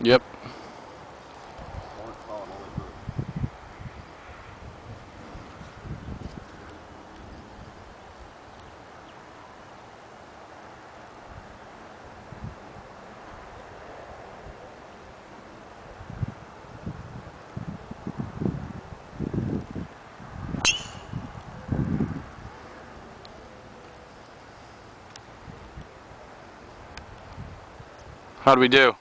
Yep. How do we do?